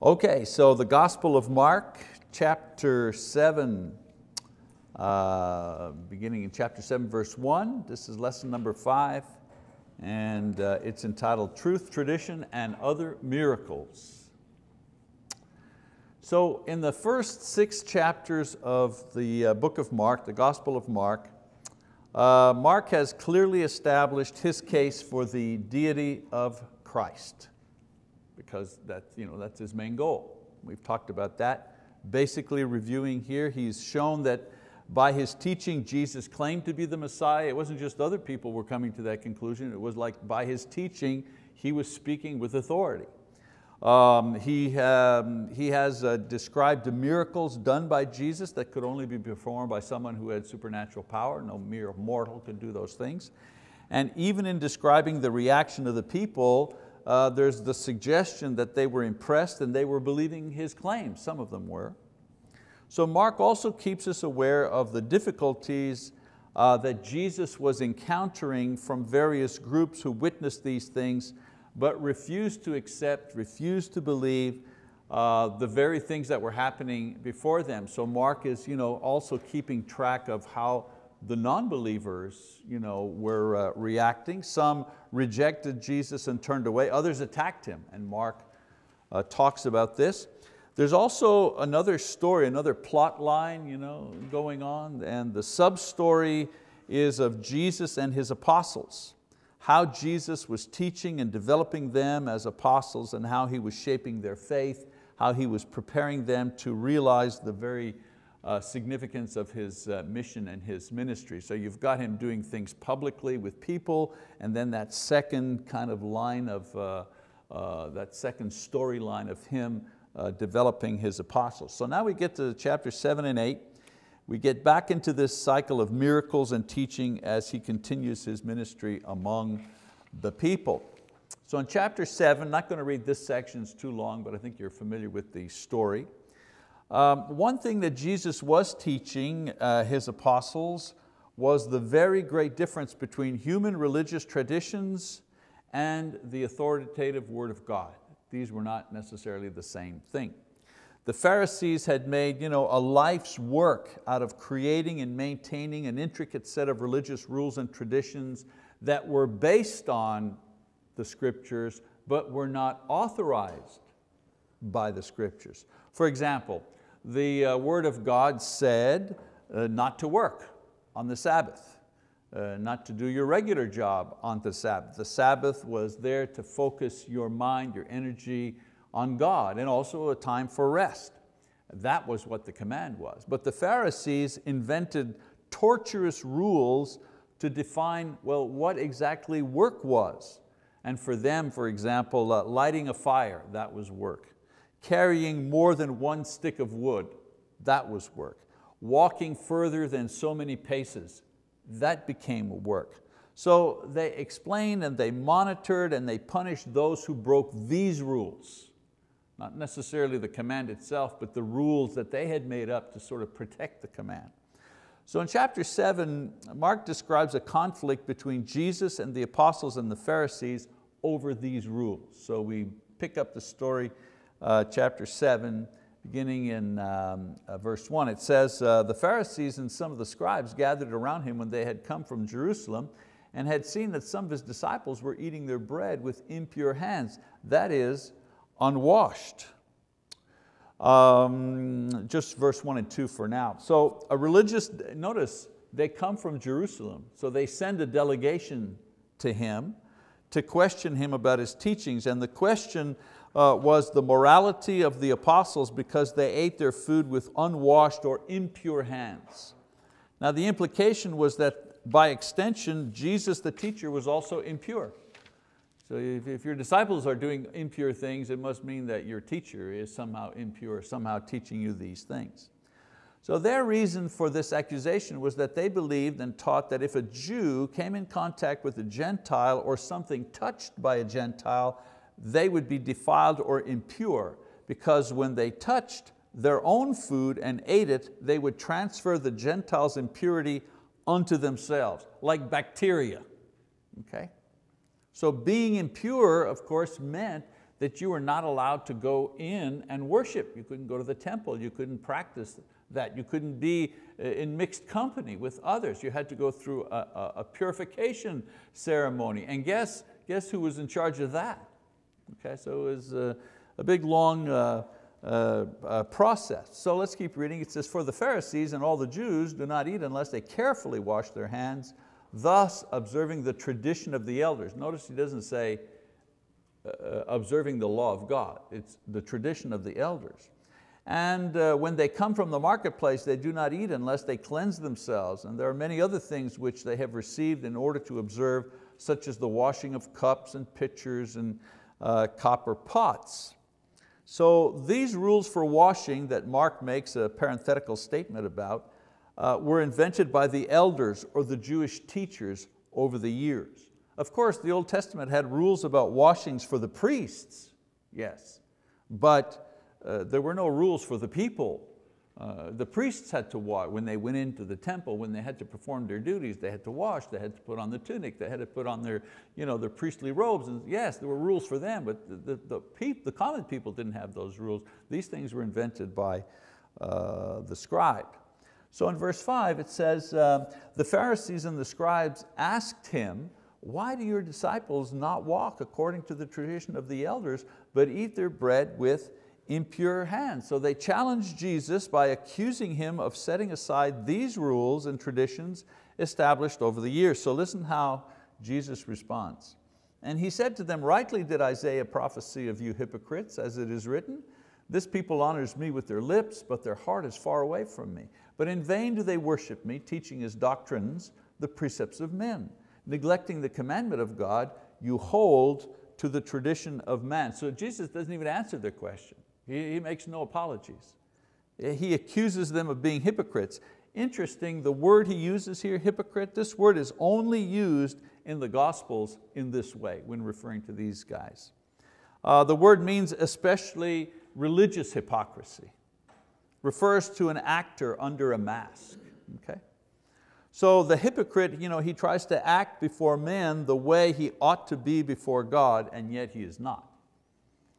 Okay, so the Gospel of Mark, chapter 7, uh, beginning in chapter 7, verse 1. This is lesson number five, and uh, it's entitled Truth, Tradition, and Other Miracles. So in the first six chapters of the uh, book of Mark, the Gospel of Mark, uh, Mark has clearly established his case for the deity of Christ because that, you know, that's his main goal. We've talked about that. Basically reviewing here, he's shown that by his teaching, Jesus claimed to be the Messiah. It wasn't just other people were coming to that conclusion. It was like by his teaching, he was speaking with authority. Um, he, um, he has uh, described the miracles done by Jesus that could only be performed by someone who had supernatural power. No mere mortal could do those things. And even in describing the reaction of the people, uh, there's the suggestion that they were impressed and they were believing his claims, some of them were. So Mark also keeps us aware of the difficulties uh, that Jesus was encountering from various groups who witnessed these things but refused to accept, refused to believe uh, the very things that were happening before them. So Mark is you know, also keeping track of how the non-believers you know, were uh, reacting. Some rejected Jesus and turned away, others attacked Him, and Mark uh, talks about this. There's also another story, another plot line you know, going on, and the sub-story is of Jesus and His apostles. How Jesus was teaching and developing them as apostles and how He was shaping their faith, how He was preparing them to realize the very uh, significance of his uh, mission and his ministry. So you've got him doing things publicly with people, and then that second kind of line of, uh, uh that second storyline of him uh, developing his apostles. So now we get to chapter seven and eight. We get back into this cycle of miracles and teaching as he continues his ministry among the people. So in chapter seven, not going to read this section, it's too long, but I think you're familiar with the story. Um, one thing that Jesus was teaching uh, His apostles was the very great difference between human religious traditions and the authoritative word of God. These were not necessarily the same thing. The Pharisees had made you know, a life's work out of creating and maintaining an intricate set of religious rules and traditions that were based on the scriptures but were not authorized by the scriptures. For example, the uh, word of God said uh, not to work on the Sabbath, uh, not to do your regular job on the Sabbath. The Sabbath was there to focus your mind, your energy on God and also a time for rest. That was what the command was. But the Pharisees invented torturous rules to define, well, what exactly work was. And for them, for example, uh, lighting a fire, that was work. Carrying more than one stick of wood, that was work. Walking further than so many paces, that became work. So they explained and they monitored and they punished those who broke these rules. Not necessarily the command itself, but the rules that they had made up to sort of protect the command. So in chapter seven, Mark describes a conflict between Jesus and the apostles and the Pharisees over these rules. So we pick up the story uh, chapter seven, beginning in um, uh, verse one. It says, uh, the Pharisees and some of the scribes gathered around him when they had come from Jerusalem and had seen that some of his disciples were eating their bread with impure hands, that is, unwashed. Um, just verse one and two for now. So a religious, notice, they come from Jerusalem, so they send a delegation to him to question him about his teachings, and the question uh, was the morality of the apostles because they ate their food with unwashed or impure hands. Now the implication was that by extension, Jesus the teacher was also impure. So if, if your disciples are doing impure things, it must mean that your teacher is somehow impure, somehow teaching you these things. So their reason for this accusation was that they believed and taught that if a Jew came in contact with a Gentile or something touched by a Gentile, they would be defiled or impure because when they touched their own food and ate it, they would transfer the Gentiles' impurity unto themselves, like bacteria. Okay? So being impure, of course, meant that you were not allowed to go in and worship. You couldn't go to the temple, you couldn't practice that. You couldn't be uh, in mixed company with others. You had to go through a, a, a purification ceremony. And guess, guess who was in charge of that? Okay, so it was a, a big long uh, uh, uh, process. So let's keep reading. It says, for the Pharisees and all the Jews do not eat unless they carefully wash their hands, thus observing the tradition of the elders. Notice he doesn't say uh, uh observing the law of God. It's the tradition of the elders. And uh, when they come from the marketplace, they do not eat unless they cleanse themselves. And there are many other things which they have received in order to observe, such as the washing of cups and pitchers and uh, copper pots. So these rules for washing that Mark makes a parenthetical statement about uh, were invented by the elders or the Jewish teachers over the years. Of course, the Old Testament had rules about washings for the priests, yes, but uh, there were no rules for the people. Uh, the priests had to wash, when they went into the temple, when they had to perform their duties, they had to wash, they had to put on the tunic, they had to put on their, you know, their priestly robes. And yes, there were rules for them, but the, the, the, peop, the common people didn't have those rules. These things were invented by uh, the scribe. So in verse five it says, uh, the Pharisees and the scribes asked him, why do your disciples not walk according to the tradition of the elders, but eat their bread with impure hands. So they challenged Jesus by accusing him of setting aside these rules and traditions established over the years. So listen how Jesus responds. And he said to them, rightly did Isaiah prophesy of you hypocrites, as it is written, this people honors me with their lips, but their heart is far away from me. But in vain do they worship me, teaching as doctrines the precepts of men. Neglecting the commandment of God, you hold to the tradition of man. So Jesus doesn't even answer their question. He, he makes no apologies. He accuses them of being hypocrites. Interesting, the word he uses here, hypocrite, this word is only used in the Gospels in this way when referring to these guys. Uh, the word means especially religious hypocrisy. Refers to an actor under a mask. Okay? So the hypocrite, you know, he tries to act before men the way he ought to be before God, and yet he is not.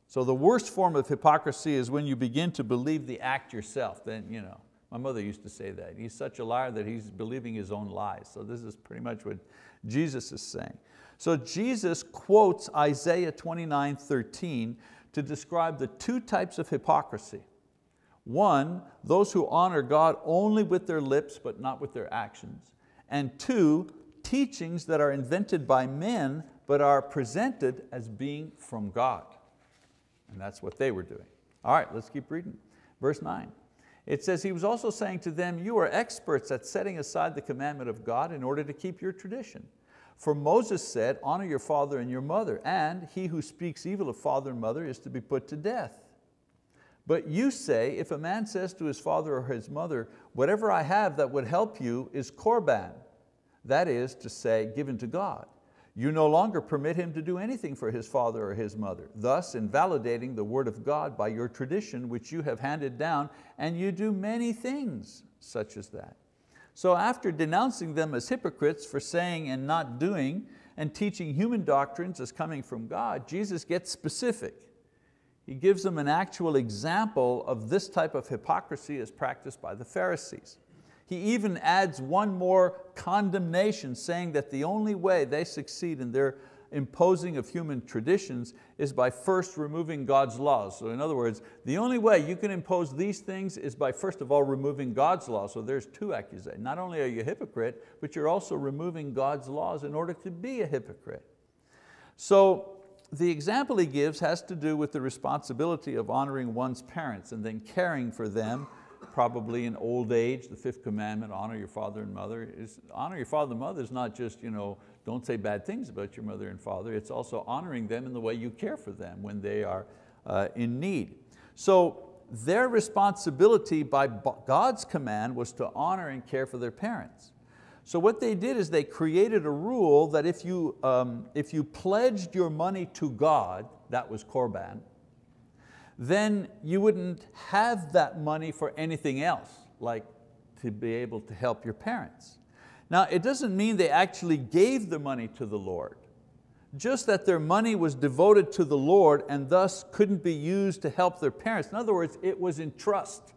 So the worst form of hypocrisy is when you begin to believe the act yourself. Then, you know, my mother used to say that. He's such a liar that he's believing his own lies. So this is pretty much what Jesus is saying. So Jesus quotes Isaiah 29, 13 to describe the two types of hypocrisy. One, those who honor God only with their lips but not with their actions. And two, teachings that are invented by men but are presented as being from God. And that's what they were doing. All right, let's keep reading. Verse nine. It says, he was also saying to them, you are experts at setting aside the commandment of God in order to keep your tradition. For Moses said, honor your father and your mother, and he who speaks evil of father and mother is to be put to death. But you say, if a man says to his father or his mother, whatever I have that would help you is korban, that is to say, given to God. You no longer permit him to do anything for his father or his mother, thus invalidating the word of God by your tradition which you have handed down, and you do many things such as that. So after denouncing them as hypocrites for saying and not doing, and teaching human doctrines as coming from God, Jesus gets specific. He gives them an actual example of this type of hypocrisy as practiced by the Pharisees. He even adds one more condemnation saying that the only way they succeed in their imposing of human traditions is by first removing God's laws. So in other words, the only way you can impose these things is by first of all removing God's laws. So there's two accusations. Not only are you a hypocrite, but you're also removing God's laws in order to be a hypocrite. So the example he gives has to do with the responsibility of honoring one's parents and then caring for them probably in old age, the fifth commandment, honor your father and mother. Is, honor your father and mother is not just, you know, don't say bad things about your mother and father, it's also honoring them in the way you care for them when they are uh, in need. So their responsibility by God's command was to honor and care for their parents. So what they did is they created a rule that if you, um, if you pledged your money to God, that was Korban, then you wouldn't have that money for anything else, like to be able to help your parents. Now, it doesn't mean they actually gave the money to the Lord. just that their money was devoted to the Lord and thus couldn't be used to help their parents. In other words, it was in trust.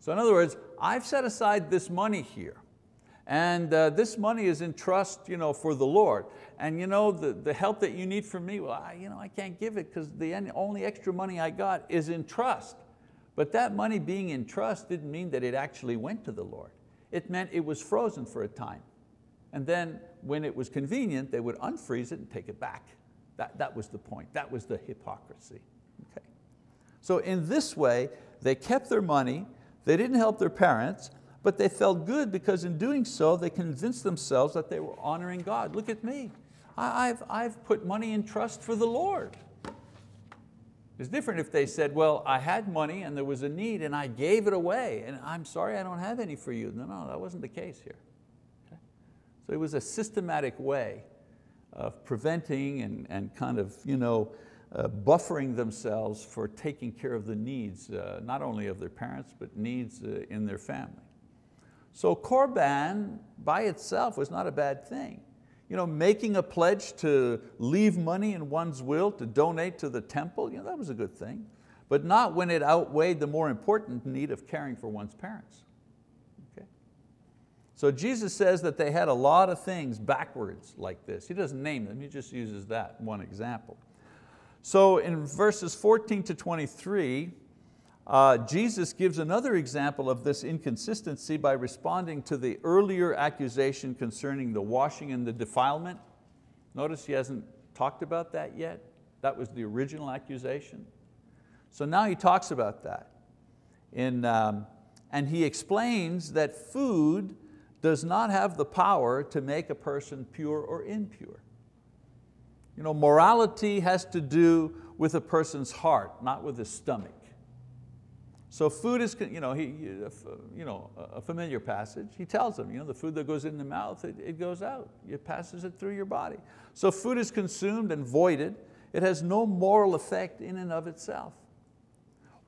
So in other words, I've set aside this money here and uh, this money is in trust you know, for the Lord. And you know, the, the help that you need from me, well, I, you know, I can't give it because the only extra money I got is in trust. But that money being in trust didn't mean that it actually went to the Lord. It meant it was frozen for a time. And then when it was convenient, they would unfreeze it and take it back. That, that was the point, that was the hypocrisy. Okay. So in this way, they kept their money, they didn't help their parents, but they felt good because in doing so, they convinced themselves that they were honoring God. Look at me, I've, I've put money in trust for the Lord. It's different if they said, well, I had money and there was a need and I gave it away and I'm sorry I don't have any for you. No, no, that wasn't the case here. Okay? So it was a systematic way of preventing and, and kind of you know, uh, buffering themselves for taking care of the needs, uh, not only of their parents, but needs uh, in their family. So Korban by itself was not a bad thing you know, making a pledge to leave money in one's will to donate to the temple, you know, that was a good thing. But not when it outweighed the more important need of caring for one's parents. Okay? So Jesus says that they had a lot of things backwards like this. He doesn't name them, he just uses that one example. So in verses 14 to 23, uh, Jesus gives another example of this inconsistency by responding to the earlier accusation concerning the washing and the defilement. Notice he hasn't talked about that yet. That was the original accusation. So now he talks about that. In, um, and he explains that food does not have the power to make a person pure or impure. You know, morality has to do with a person's heart, not with his stomach. So food is you know, he, you know, a familiar passage. He tells them, you know, the food that goes in the mouth, it, it goes out. It passes it through your body. So food is consumed and voided. It has no moral effect in and of itself.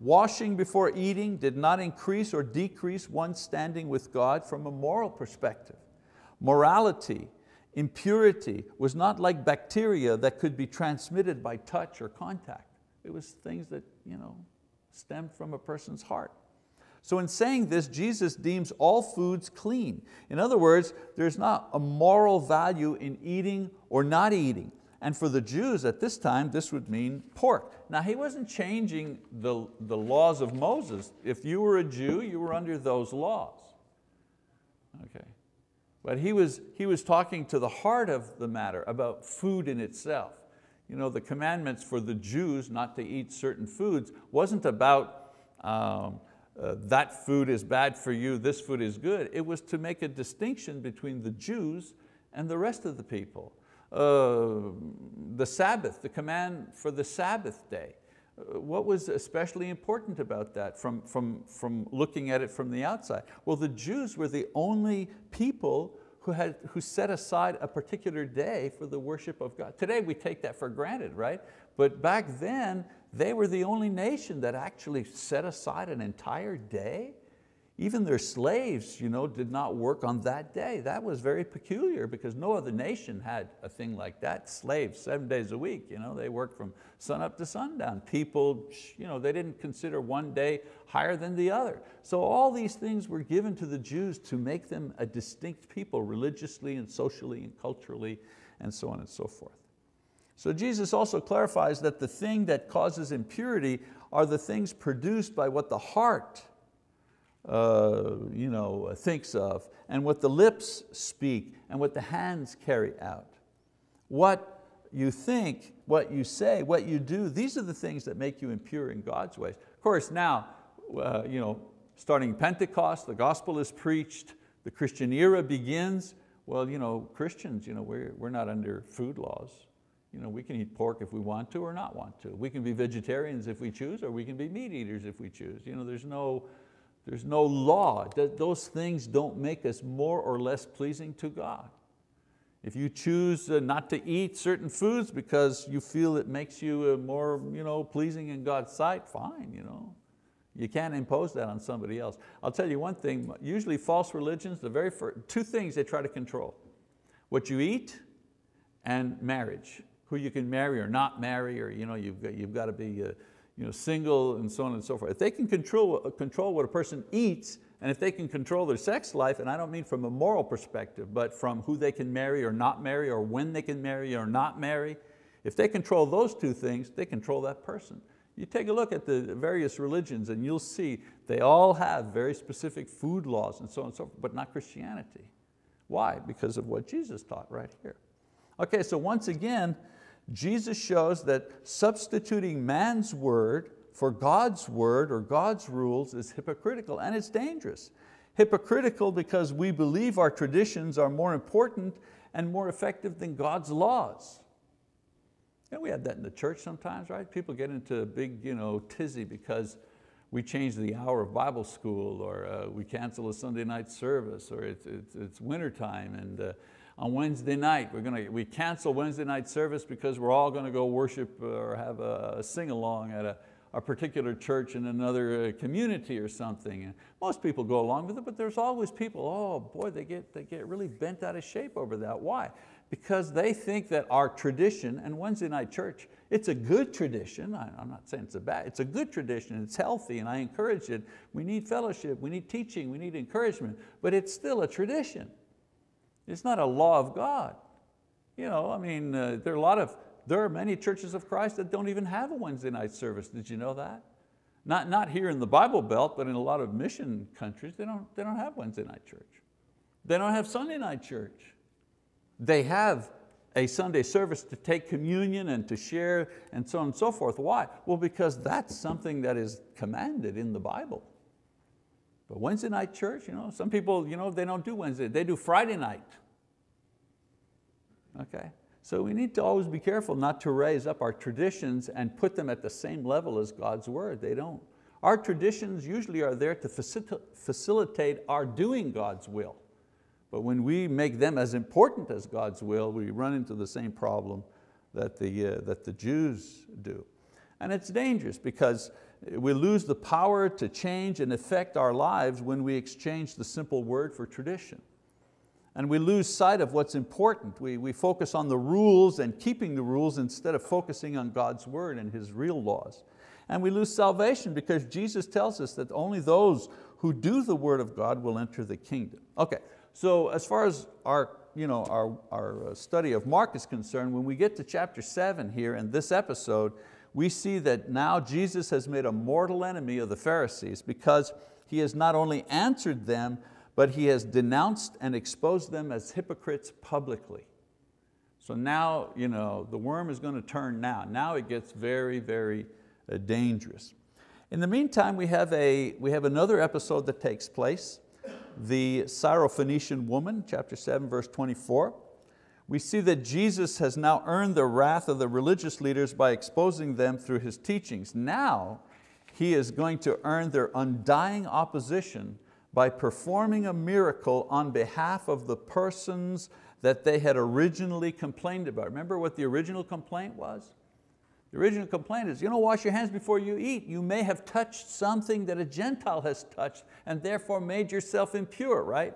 Washing before eating did not increase or decrease one's standing with God from a moral perspective. Morality, impurity was not like bacteria that could be transmitted by touch or contact. It was things that you know, stemmed from a person's heart. So in saying this, Jesus deems all foods clean. In other words, there's not a moral value in eating or not eating. And for the Jews at this time, this would mean pork. Now he wasn't changing the, the laws of Moses. If you were a Jew, you were under those laws. Okay. But he was, he was talking to the heart of the matter about food in itself you know, the commandments for the Jews not to eat certain foods wasn't about um, uh, that food is bad for you, this food is good. It was to make a distinction between the Jews and the rest of the people. Uh, the Sabbath, the command for the Sabbath day. Uh, what was especially important about that from, from, from looking at it from the outside? Well, the Jews were the only people who, had, who set aside a particular day for the worship of God. Today we take that for granted, right? But back then, they were the only nation that actually set aside an entire day even their slaves you know, did not work on that day. That was very peculiar because no other nation had a thing like that. Slaves, seven days a week, you know, they worked from sun up to sundown. People, you know, they didn't consider one day higher than the other. So all these things were given to the Jews to make them a distinct people religiously and socially and culturally and so on and so forth. So Jesus also clarifies that the thing that causes impurity are the things produced by what the heart uh, you know, thinks of, and what the lips speak, and what the hands carry out. What you think, what you say, what you do, these are the things that make you impure in God's ways. Of course, now, uh, you know, starting Pentecost, the gospel is preached, the Christian era begins. Well, you know, Christians, you know, we're, we're not under food laws. You know, we can eat pork if we want to or not want to. We can be vegetarians if we choose, or we can be meat eaters if we choose. You know, there's no, there's no law. Those things don't make us more or less pleasing to God. If you choose uh, not to eat certain foods because you feel it makes you uh, more you know, pleasing in God's sight, fine. You, know. you can't impose that on somebody else. I'll tell you one thing, usually false religions, the very first, two things they try to control. What you eat and marriage, who you can marry or not marry, or you know, you've, got, you've got to be uh, you know, single and so on and so forth. If they can control, control what a person eats, and if they can control their sex life, and I don't mean from a moral perspective, but from who they can marry or not marry, or when they can marry or not marry, if they control those two things, they control that person. You take a look at the various religions and you'll see they all have very specific food laws and so on and so forth, but not Christianity. Why? Because of what Jesus taught right here. Okay, so once again, Jesus shows that substituting man's word for God's word or God's rules is hypocritical and it's dangerous. Hypocritical because we believe our traditions are more important and more effective than God's laws. Yeah, we have that in the church sometimes, right? People get into a big you know, tizzy because we change the hour of Bible school or uh, we cancel a Sunday night service or it's, it's, it's wintertime and uh, on Wednesday night, we're to, we cancel Wednesday night service because we're all going to go worship or have a, a sing-along at a, a particular church in another uh, community or something. And most people go along with it, but there's always people, oh boy, they get, they get really bent out of shape over that. Why? because they think that our tradition, and Wednesday night church, it's a good tradition. I'm not saying it's a bad, it's a good tradition, it's healthy and I encourage it. We need fellowship, we need teaching, we need encouragement, but it's still a tradition. It's not a law of God. You know, I mean, uh, there are a lot of, there are many churches of Christ that don't even have a Wednesday night service. Did you know that? Not, not here in the Bible Belt, but in a lot of mission countries, they don't, they don't have Wednesday night church. They don't have Sunday night church. They have a Sunday service to take communion and to share and so on and so forth. Why? Well, because that's something that is commanded in the Bible. But Wednesday night church, you know, some people, you know, they don't do Wednesday, they do Friday night. Okay? So we need to always be careful not to raise up our traditions and put them at the same level as God's word. They don't. Our traditions usually are there to facilitate our doing God's will. But when we make them as important as God's will, we run into the same problem that the, uh, that the Jews do. And it's dangerous because we lose the power to change and affect our lives when we exchange the simple word for tradition. And we lose sight of what's important. We, we focus on the rules and keeping the rules instead of focusing on God's word and His real laws. And we lose salvation because Jesus tells us that only those who do the word of God will enter the kingdom. Okay, so as far as our, you know, our, our uh, study of Mark is concerned, when we get to chapter seven here in this episode, we see that now Jesus has made a mortal enemy of the Pharisees because He has not only answered them, but He has denounced and exposed them as hypocrites publicly. So now you know, the worm is going to turn now. Now it gets very, very uh, dangerous. In the meantime, we have, a, we have another episode that takes place the Syrophoenician woman, chapter 7, verse 24. We see that Jesus has now earned the wrath of the religious leaders by exposing them through His teachings. Now, He is going to earn their undying opposition by performing a miracle on behalf of the persons that they had originally complained about. Remember what the original complaint was? The original complaint is, you don't wash your hands before you eat. You may have touched something that a Gentile has touched and therefore made yourself impure, right?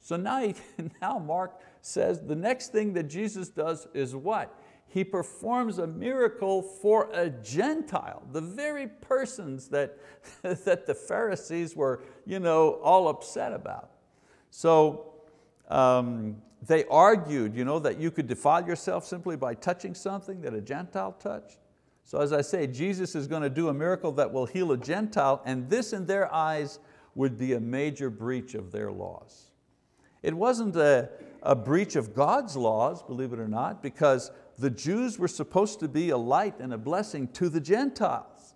So now, now Mark says the next thing that Jesus does is what? He performs a miracle for a Gentile, the very persons that, that the Pharisees were you know, all upset about. So um, they argued you know, that you could defile yourself simply by touching something that a Gentile touched. So as I say, Jesus is going to do a miracle that will heal a Gentile and this in their eyes would be a major breach of their laws. It wasn't a, a breach of God's laws, believe it or not, because the Jews were supposed to be a light and a blessing to the Gentiles.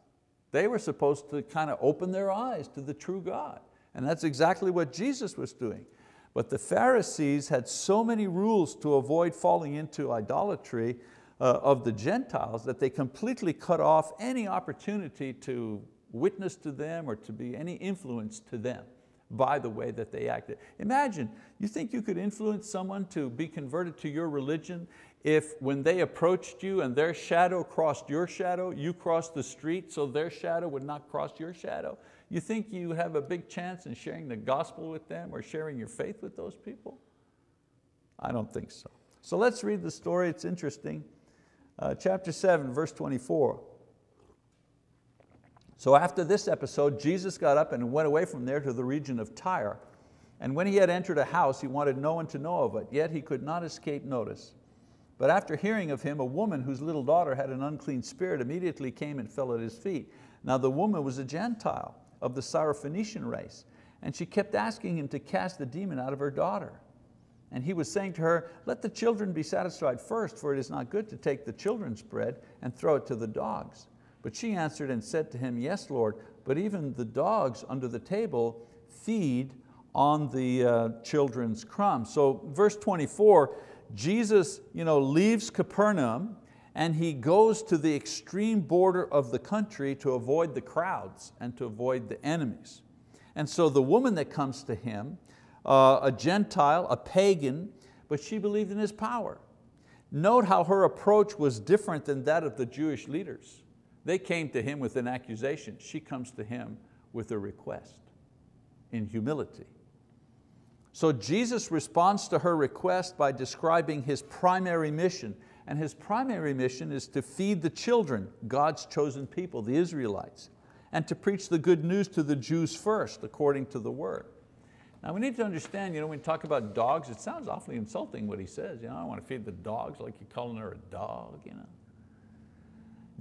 They were supposed to kind of open their eyes to the true God. And that's exactly what Jesus was doing. But the Pharisees had so many rules to avoid falling into idolatry uh, of the Gentiles that they completely cut off any opportunity to witness to them or to be any influence to them by the way that they acted. Imagine, you think you could influence someone to be converted to your religion if when they approached you and their shadow crossed your shadow, you crossed the street so their shadow would not cross your shadow? You think you have a big chance in sharing the gospel with them or sharing your faith with those people? I don't think so. So let's read the story, it's interesting. Uh, chapter 7, verse 24. So after this episode, Jesus got up and went away from there to the region of Tyre. And when he had entered a house, he wanted no one to know of it, yet he could not escape notice. But after hearing of him, a woman whose little daughter had an unclean spirit immediately came and fell at his feet. Now the woman was a Gentile of the Syrophoenician race, and she kept asking him to cast the demon out of her daughter. And he was saying to her, let the children be satisfied first, for it is not good to take the children's bread and throw it to the dogs. But she answered and said to him, yes, Lord, but even the dogs under the table feed on the uh, children's crumbs. So verse 24, Jesus you know, leaves Capernaum and he goes to the extreme border of the country to avoid the crowds and to avoid the enemies. And so the woman that comes to him uh, a Gentile, a pagan, but she believed in his power. Note how her approach was different than that of the Jewish leaders. They came to him with an accusation. She comes to him with a request in humility. So Jesus responds to her request by describing his primary mission. And his primary mission is to feed the children, God's chosen people, the Israelites, and to preach the good news to the Jews first, according to the word. Now we need to understand, you know, when we talk about dogs, it sounds awfully insulting what he says. You know, I want to feed the dogs like you're calling her a dog. You know.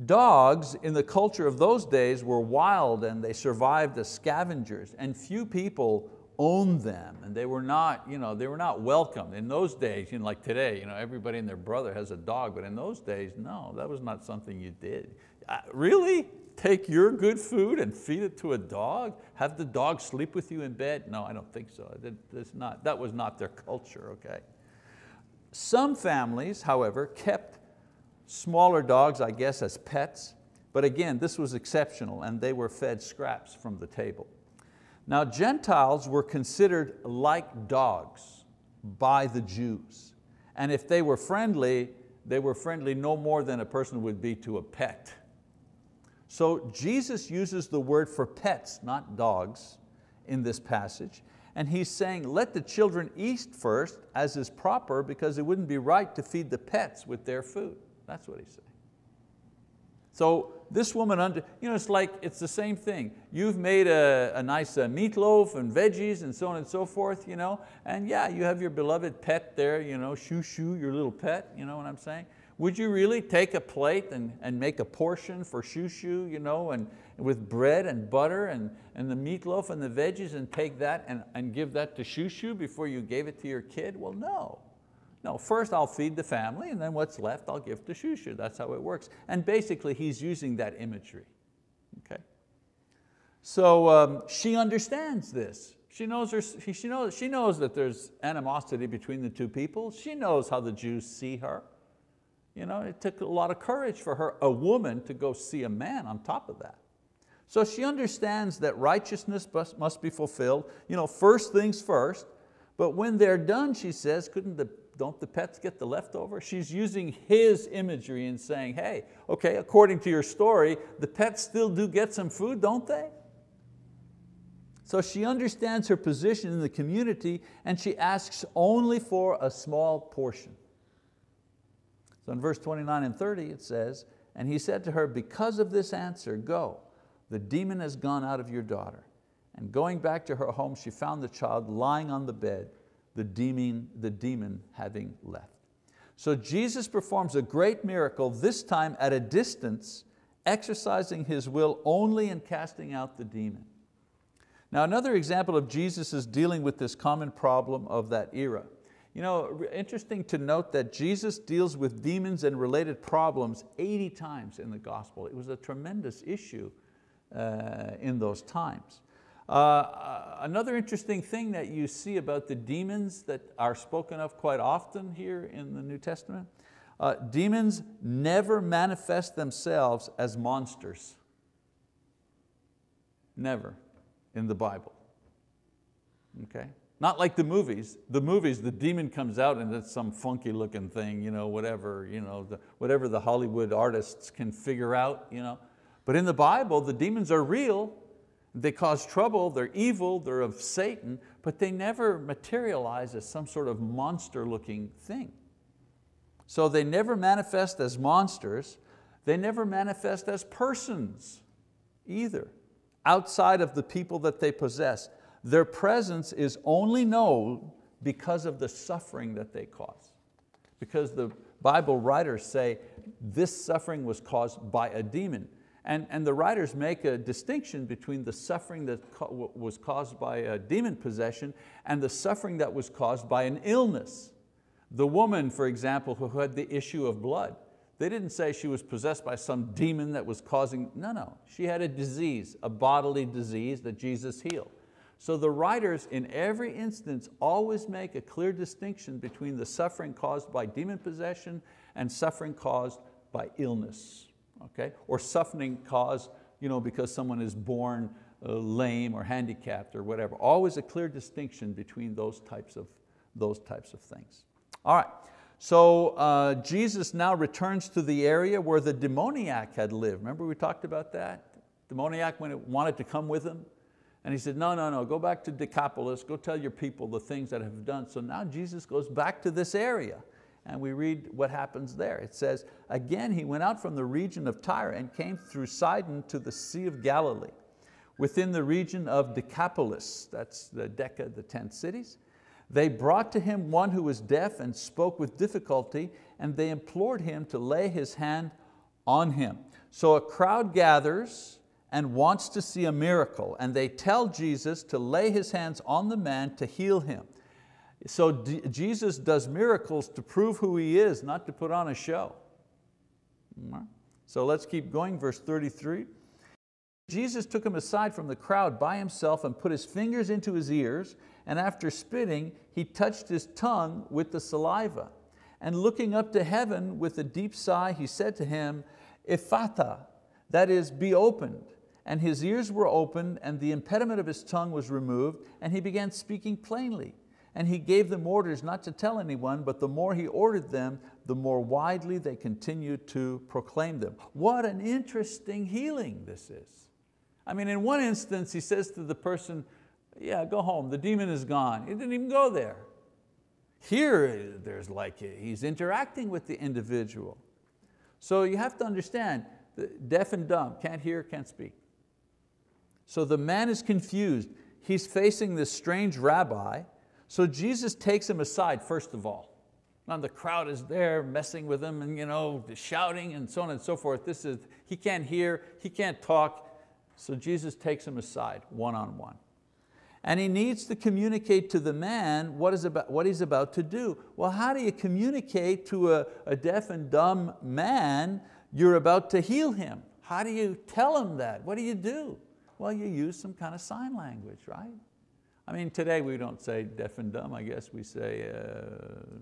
Dogs in the culture of those days were wild and they survived as scavengers and few people owned them and they were not, you know, they were not welcome. In those days, you know, like today, you know, everybody and their brother has a dog, but in those days, no, that was not something you did. Uh, really? take your good food and feed it to a dog? Have the dog sleep with you in bed? No, I don't think so. That, not, that was not their culture, okay? Some families, however, kept smaller dogs, I guess, as pets, but again, this was exceptional and they were fed scraps from the table. Now, Gentiles were considered like dogs by the Jews. And if they were friendly, they were friendly no more than a person would be to a pet. So Jesus uses the word for pets, not dogs, in this passage. And he's saying, let the children eat first, as is proper, because it wouldn't be right to feed the pets with their food. That's what he's saying. So this woman, under, you know, it's like, it's the same thing. You've made a, a nice uh, meatloaf and veggies and so on and so forth, you know, and yeah, you have your beloved pet there, you know, shoo shoo, your little pet, you know what I'm saying? Would you really take a plate and, and make a portion for shoo shoo, you know, and with bread and butter and, and the meatloaf and the veggies and take that and, and give that to shoo shoo before you gave it to your kid? Well, no. No, first I'll feed the family and then what's left I'll give to shushu. That's how it works. And basically he's using that imagery. Okay? So um, she understands this. She knows, her, she, knows, she knows that there's animosity between the two people. She knows how the Jews see her. You know, it took a lot of courage for her, a woman, to go see a man on top of that. So she understands that righteousness must, must be fulfilled, you know, first things first, but when they're done, she says, couldn't the, don't the pets get the leftover? She's using his imagery and saying, hey, okay, according to your story, the pets still do get some food, don't they? So she understands her position in the community and she asks only for a small portion. So in verse 29 and 30 it says, and he said to her, because of this answer, go, the demon has gone out of your daughter. And going back to her home, she found the child lying on the bed, the demon, the demon having left. So Jesus performs a great miracle, this time at a distance, exercising His will only in casting out the demon. Now another example of Jesus is dealing with this common problem of that era. You know, interesting to note that Jesus deals with demons and related problems 80 times in the gospel. It was a tremendous issue uh, in those times. Uh, uh, another interesting thing that you see about the demons that are spoken of quite often here in the New Testament, uh, demons never manifest themselves as monsters. Never in the Bible, okay? Not like the movies. The movies, the demon comes out and it's some funky looking thing, you know, whatever, you know, the, whatever the Hollywood artists can figure out. You know. But in the Bible, the demons are real. They cause trouble, they're evil, they're of Satan, but they never materialize as some sort of monster looking thing. So they never manifest as monsters, they never manifest as persons either, outside of the people that they possess. Their presence is only known because of the suffering that they cause. Because the Bible writers say this suffering was caused by a demon. And, and the writers make a distinction between the suffering that was caused by a demon possession and the suffering that was caused by an illness. The woman, for example, who had the issue of blood, they didn't say she was possessed by some demon that was causing, no, no. She had a disease, a bodily disease that Jesus healed. So the writers in every instance always make a clear distinction between the suffering caused by demon possession and suffering caused by illness, okay? Or suffering caused you know, because someone is born uh, lame or handicapped or whatever. Always a clear distinction between those types of, those types of things. All right, so uh, Jesus now returns to the area where the demoniac had lived. Remember we talked about that? Demoniac when it wanted to come with him. And he said, no, no, no, go back to Decapolis, go tell your people the things that have done. So now Jesus goes back to this area and we read what happens there. It says, again he went out from the region of Tyre and came through Sidon to the Sea of Galilee, within the region of Decapolis, that's the Deca, the 10 cities. They brought to him one who was deaf and spoke with difficulty, and they implored him to lay his hand on him. So a crowd gathers and wants to see a miracle, and they tell Jesus to lay his hands on the man to heal him. So D Jesus does miracles to prove who He is, not to put on a show. Hmm. So let's keep going, verse 33. Jesus took him aside from the crowd by himself and put his fingers into his ears, and after spitting, he touched his tongue with the saliva. And looking up to heaven with a deep sigh, he said to him, Ephphatha, that is, be opened. And his ears were opened, and the impediment of his tongue was removed, and he began speaking plainly. And he gave them orders not to tell anyone, but the more he ordered them, the more widely they continued to proclaim them. What an interesting healing this is. I mean, in one instance, he says to the person, yeah, go home, the demon is gone. He didn't even go there. Here, uh, there's like, uh, he's interacting with the individual. So you have to understand, deaf and dumb, can't hear, can't speak. So the man is confused. He's facing this strange rabbi. So Jesus takes him aside, first of all. Now the crowd is there messing with him and you know, shouting and so on and so forth. This is, he can't hear, he can't talk. So Jesus takes him aside, one-on-one. And he needs to communicate to the man what, is about, what he's about to do. Well, how do you communicate to a, a deaf and dumb man you're about to heal him? How do you tell him that? What do you do? Well, you use some kind of sign language, right? I mean, today we don't say deaf and dumb, I guess we say uh,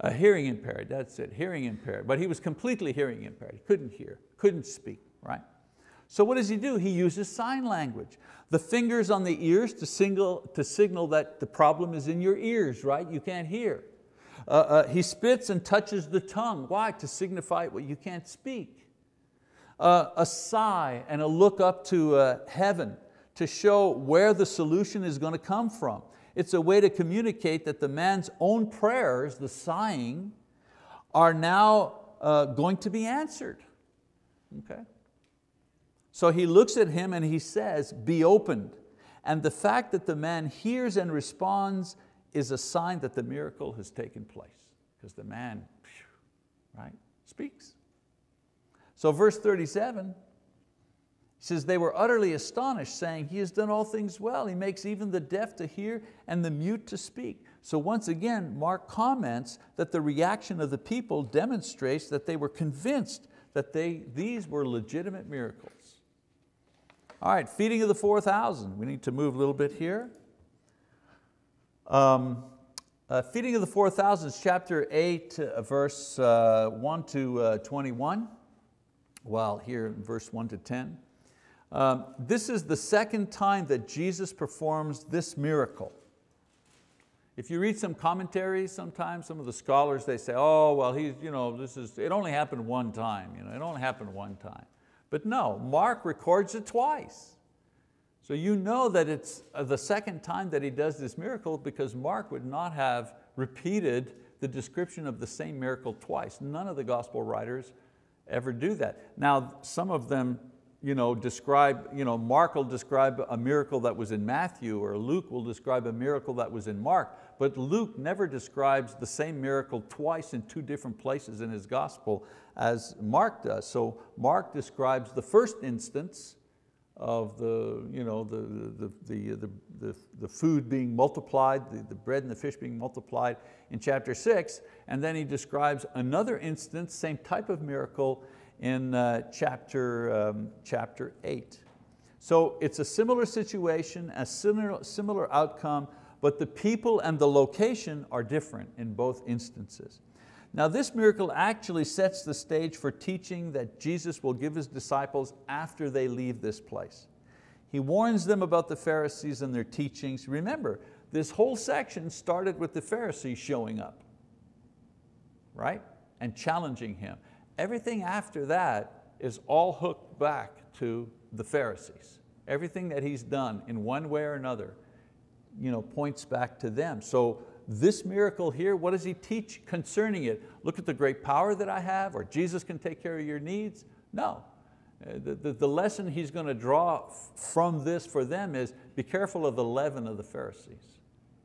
a hearing impaired, that's it, hearing impaired. But he was completely hearing impaired, he couldn't hear, couldn't speak, right? So what does he do? He uses sign language. The fingers on the ears to, signal, to signal that the problem is in your ears, right? You can't hear. Uh, uh, he spits and touches the tongue. Why? To signify what you can't speak. Uh, a sigh and a look up to uh, heaven to show where the solution is going to come from. It's a way to communicate that the man's own prayers, the sighing, are now uh, going to be answered. Okay? So he looks at him and he says, be opened. And the fact that the man hears and responds is a sign that the miracle has taken place because the man right, speaks. So verse 37, says, they were utterly astonished, saying, he has done all things well. He makes even the deaf to hear and the mute to speak. So once again, Mark comments that the reaction of the people demonstrates that they were convinced that they, these were legitimate miracles. All right, feeding of the 4,000. We need to move a little bit here. Um, uh, feeding of the 4,000 is chapter 8, uh, verse uh, 1 to uh, 21. Well, here in verse 1 to 10. Um, this is the second time that Jesus performs this miracle. If you read some commentaries sometimes, some of the scholars, they say, oh, well, he's, you know, this is, it only happened one time. You know, it only happened one time. But no, Mark records it twice. So you know that it's uh, the second time that he does this miracle because Mark would not have repeated the description of the same miracle twice. None of the gospel writers ever do that. Now, some of them you know, describe, you know, Mark will describe a miracle that was in Matthew or Luke will describe a miracle that was in Mark, but Luke never describes the same miracle twice in two different places in his gospel as Mark does. So Mark describes the first instance of the, you know, the, the, the, uh, the, the, the food being multiplied, the, the bread and the fish being multiplied in chapter six, and then he describes another instance, same type of miracle in uh, chapter, um, chapter eight. So it's a similar situation, a similar, similar outcome, but the people and the location are different in both instances. Now this miracle actually sets the stage for teaching that Jesus will give His disciples after they leave this place. He warns them about the Pharisees and their teachings. Remember, this whole section started with the Pharisees showing up, right? And challenging Him. Everything after that is all hooked back to the Pharisees. Everything that he's done in one way or another you know, points back to them. So this miracle here, what does he teach concerning it? Look at the great power that I have, or Jesus can take care of your needs? No. Uh, the, the, the lesson he's going to draw from this for them is be careful of the leaven of the Pharisees.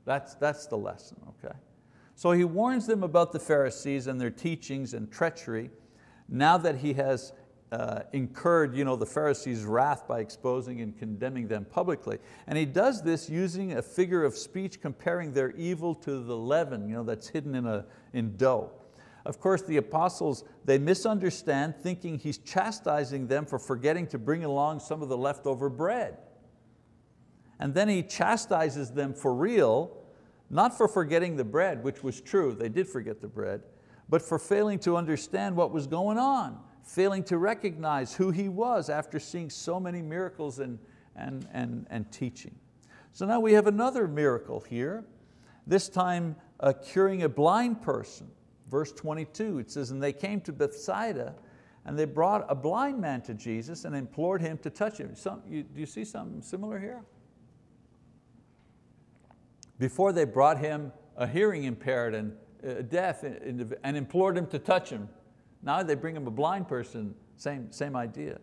That's, that's the lesson, okay? So he warns them about the Pharisees and their teachings and treachery now that he has uh, incurred you know, the Pharisees' wrath by exposing and condemning them publicly. And he does this using a figure of speech comparing their evil to the leaven you know, that's hidden in, a, in dough. Of course, the apostles, they misunderstand thinking he's chastising them for forgetting to bring along some of the leftover bread. And then he chastises them for real, not for forgetting the bread, which was true, they did forget the bread, but for failing to understand what was going on, failing to recognize who He was after seeing so many miracles and, and, and, and teaching. So now we have another miracle here, this time uh, curing a blind person. Verse 22, it says, and they came to Bethsaida and they brought a blind man to Jesus and implored him to touch him. Some, you, do you see something similar here? Before they brought him a hearing impaired and deaf and implored him to touch him. Now they bring him a blind person, same, same idea.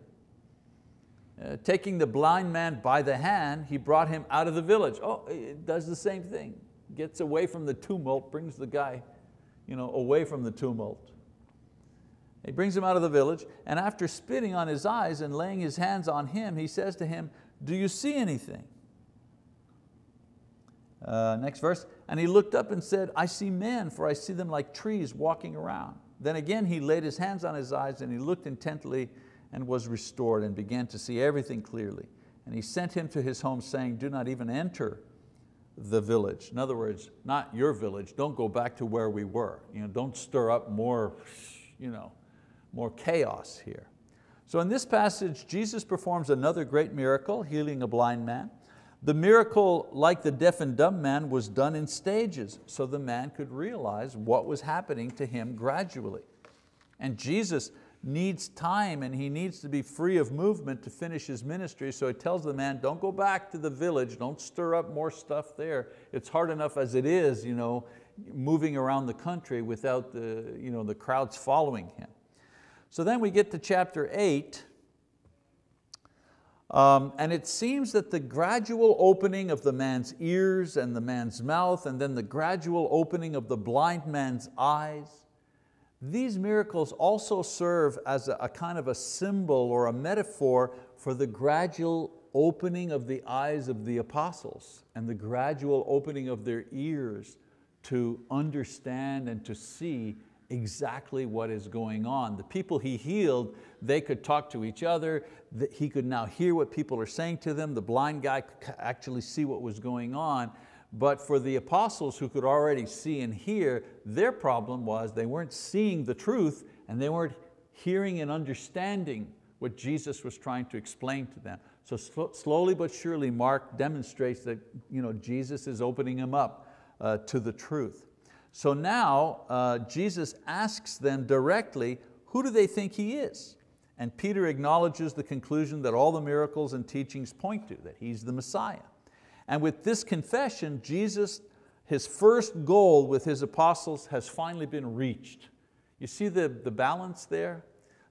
Uh, taking the blind man by the hand, he brought him out of the village. Oh, it does the same thing. Gets away from the tumult, brings the guy you know, away from the tumult. He brings him out of the village, and after spitting on his eyes and laying his hands on him, he says to him, do you see anything? Uh, next verse, and he looked up and said, I see men, for I see them like trees walking around. Then again he laid his hands on his eyes and he looked intently and was restored and began to see everything clearly. And he sent him to his home saying, do not even enter the village. In other words, not your village, don't go back to where we were. You know, don't stir up more, you know, more chaos here. So in this passage, Jesus performs another great miracle, healing a blind man. The miracle, like the deaf and dumb man, was done in stages so the man could realize what was happening to him gradually. And Jesus needs time and he needs to be free of movement to finish his ministry, so he tells the man, don't go back to the village, don't stir up more stuff there. It's hard enough as it is, you know, moving around the country without the, you know, the crowds following him. So then we get to chapter eight, um, and it seems that the gradual opening of the man's ears and the man's mouth and then the gradual opening of the blind man's eyes, these miracles also serve as a, a kind of a symbol or a metaphor for the gradual opening of the eyes of the apostles and the gradual opening of their ears to understand and to see exactly what is going on. The people he healed, they could talk to each other, he could now hear what people are saying to them, the blind guy could actually see what was going on, but for the apostles who could already see and hear, their problem was they weren't seeing the truth and they weren't hearing and understanding what Jesus was trying to explain to them. So slowly but surely Mark demonstrates that you know, Jesus is opening them up uh, to the truth. So now uh, Jesus asks them directly, who do they think He is? And Peter acknowledges the conclusion that all the miracles and teachings point to, that He's the Messiah. And with this confession, Jesus his first goal with his apostles has finally been reached. You see the, the balance there?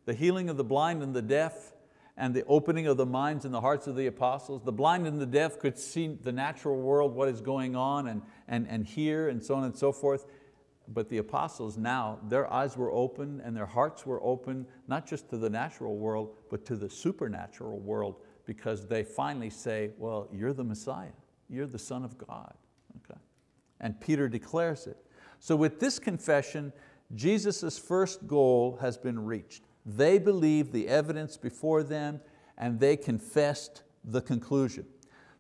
The healing of the blind and the deaf, and the opening of the minds and the hearts of the apostles. The blind and the deaf could see the natural world, what is going on, and, and, and hear, and so on and so forth. But the apostles now, their eyes were open and their hearts were open, not just to the natural world, but to the supernatural world, because they finally say, well, you're the Messiah, you're the Son of God. Okay? And Peter declares it. So with this confession, Jesus' first goal has been reached. They believed the evidence before them and they confessed the conclusion.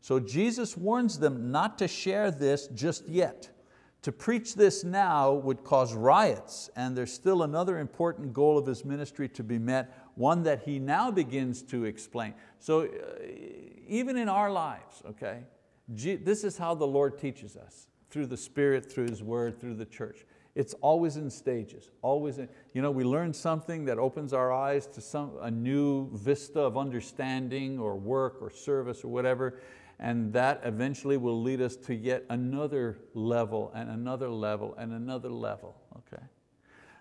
So Jesus warns them not to share this just yet. To preach this now would cause riots and there's still another important goal of His ministry to be met, one that He now begins to explain. So uh, even in our lives, okay, this is how the Lord teaches us, through the Spirit, through His word, through the church. It's always in stages, always in, you know, we learn something that opens our eyes to some, a new vista of understanding or work or service or whatever, and that eventually will lead us to yet another level and another level and another level, okay?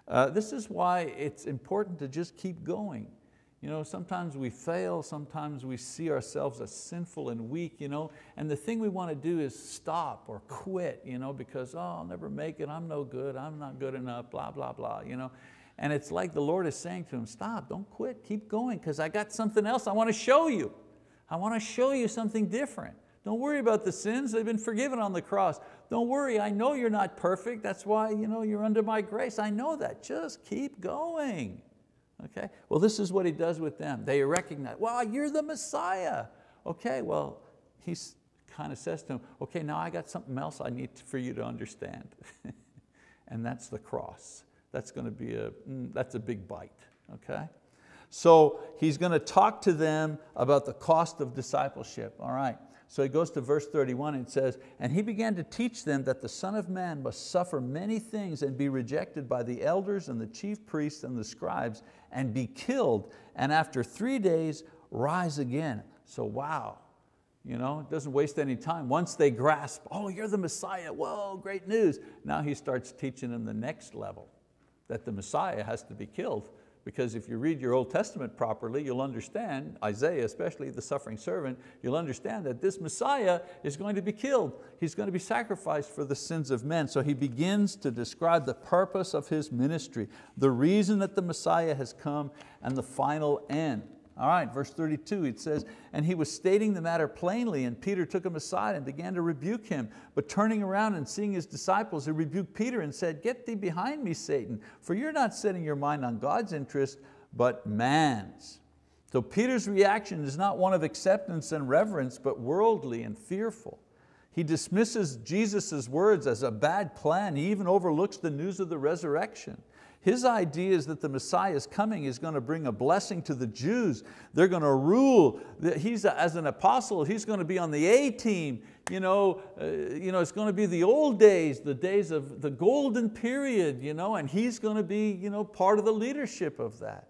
Uh, this is why it's important to just keep going. You know, sometimes we fail, sometimes we see ourselves as sinful and weak, you know, and the thing we want to do is stop or quit, you know, because, oh, I'll never make it, I'm no good, I'm not good enough, blah, blah, blah. You know? And it's like the Lord is saying to him, stop, don't quit, keep going, because I got something else I want to show you. I want to show you something different. Don't worry about the sins, they've been forgiven on the cross. Don't worry, I know you're not perfect, that's why you know, you're under my grace. I know that, just keep going. Okay? Well, this is what he does with them. They recognize, well, you're the Messiah. Okay, well, he kind of says to them, okay, now I got something else I need for you to understand. and that's the cross. That's going to be a, mm, that's a big bite, okay? So he's going to talk to them about the cost of discipleship, all right? So he goes to verse 31 and says, And he began to teach them that the Son of Man must suffer many things and be rejected by the elders and the chief priests and the scribes and be killed, and after three days rise again. So wow, you know, it doesn't waste any time. Once they grasp, oh, you're the Messiah, whoa, great news. Now he starts teaching them the next level, that the Messiah has to be killed because if you read your Old Testament properly, you'll understand, Isaiah especially, the suffering servant, you'll understand that this Messiah is going to be killed. He's going to be sacrificed for the sins of men. So he begins to describe the purpose of his ministry, the reason that the Messiah has come, and the final end. All right, verse 32, it says, and he was stating the matter plainly, and Peter took him aside and began to rebuke him. But turning around and seeing his disciples, he rebuked Peter and said, get thee behind me, Satan, for you're not setting your mind on God's interest, but man's. So Peter's reaction is not one of acceptance and reverence, but worldly and fearful. He dismisses Jesus' words as a bad plan. He even overlooks the news of the resurrection. His idea is that the Messiah is coming, is going to bring a blessing to the Jews. They're going to rule. He's, as an apostle, he's going to be on the A team. You know, uh, you know, it's going to be the old days, the days of the golden period, you know, and he's going to be you know, part of the leadership of that.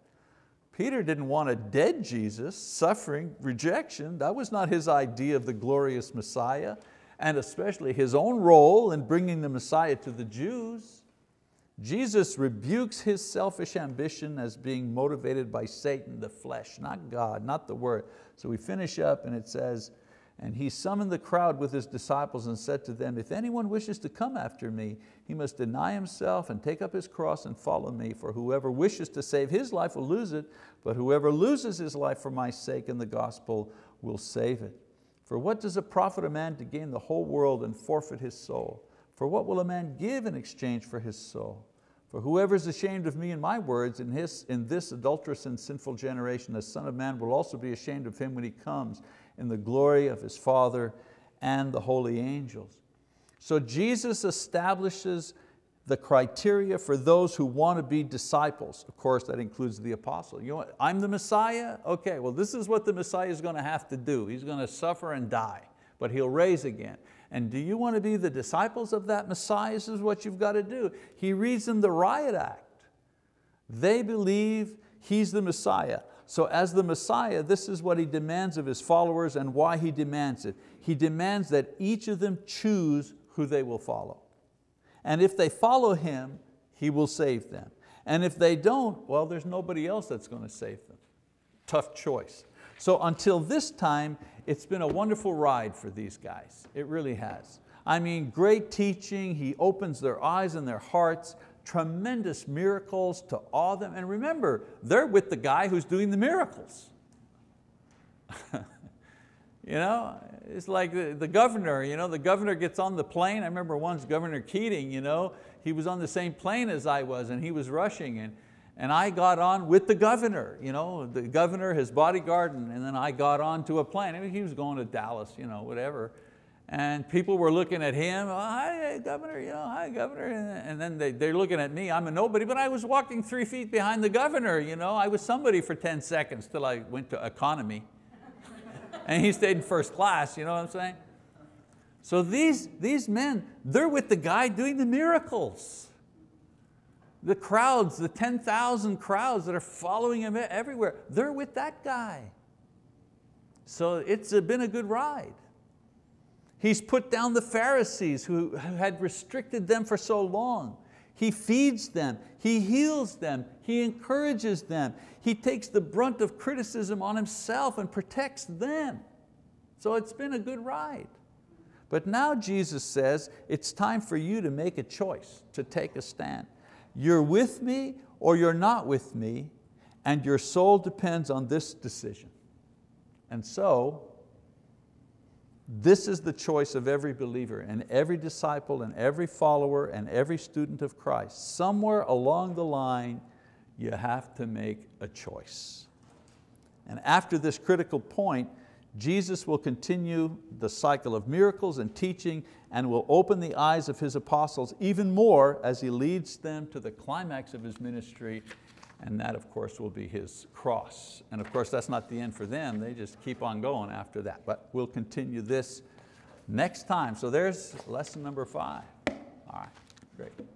Peter didn't want a dead Jesus, suffering, rejection. That was not his idea of the glorious Messiah, and especially his own role in bringing the Messiah to the Jews. Jesus rebukes his selfish ambition as being motivated by Satan, the flesh, not God, not the word. So we finish up and it says, and he summoned the crowd with his disciples and said to them, if anyone wishes to come after me, he must deny himself and take up his cross and follow me. For whoever wishes to save his life will lose it, but whoever loses his life for my sake and the gospel will save it. For what does it profit a man to gain the whole world and forfeit his soul? For what will a man give in exchange for his soul? For whoever is ashamed of me and my words in, his, in this adulterous and sinful generation, the Son of Man will also be ashamed of him when he comes in the glory of his Father and the holy angels. So Jesus establishes the criteria for those who want to be disciples. Of course, that includes the apostle. You know? I'm the Messiah? Okay, well this is what the Messiah is going to have to do. He's going to suffer and die, but He'll raise again. And do you want to be the disciples of that Messiah? This is what you've got to do. He reads them the riot act. They believe He's the Messiah. So as the Messiah, this is what He demands of His followers and why He demands it. He demands that each of them choose who they will follow. And if they follow Him, He will save them. And if they don't, well, there's nobody else that's going to save them. Tough choice. So until this time, it's been a wonderful ride for these guys. It really has. I mean, great teaching, He opens their eyes and their hearts, tremendous miracles to awe them. And remember, they're with the guy who's doing the miracles. you know, it's like the, the governor, you know, the governor gets on the plane. I remember once Governor Keating, you know, he was on the same plane as I was and he was rushing and, and I got on with the governor, you know, the governor, his bodyguard, and, and then I got on to a plane. I mean, he was going to Dallas, you know, whatever. And people were looking at him, oh, hi uh, governor, you know, hi governor. And then they, they're looking at me, I'm a nobody, but I was walking three feet behind the governor. You know? I was somebody for 10 seconds till I went to economy. and he stayed in first class, you know what I'm saying? So these, these men, they're with the guy doing the miracles. The crowds, the 10,000 crowds that are following him everywhere, they're with that guy. So it's been a good ride. He's put down the Pharisees who had restricted them for so long. He feeds them, He heals them, He encourages them. He takes the brunt of criticism on Himself and protects them. So it's been a good ride. But now Jesus says, it's time for you to make a choice, to take a stand. You're with me or you're not with me, and your soul depends on this decision. And so, this is the choice of every believer and every disciple and every follower and every student of Christ. Somewhere along the line, you have to make a choice. And after this critical point, Jesus will continue the cycle of miracles and teaching and will open the eyes of His apostles even more as He leads them to the climax of His ministry and that of course will be his cross. And of course that's not the end for them, they just keep on going after that. But we'll continue this next time. So there's lesson number five. All right, great.